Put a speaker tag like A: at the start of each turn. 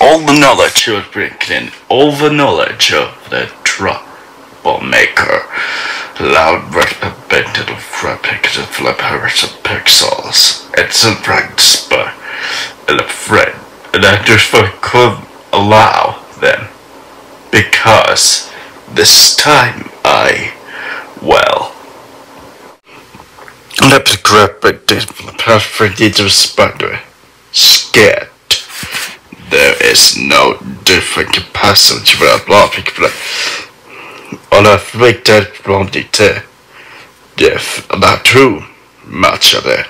A: all the knowledge bring in, all the knowledge of the troublemaker. Loud represented of flippers of pixels. It's a bright spur and a friend, and I just could allow them because this time I, well, let's grab it, perfect spider, scared. Is no different capacity för att bla fick för Alla från det. Det är true matchade.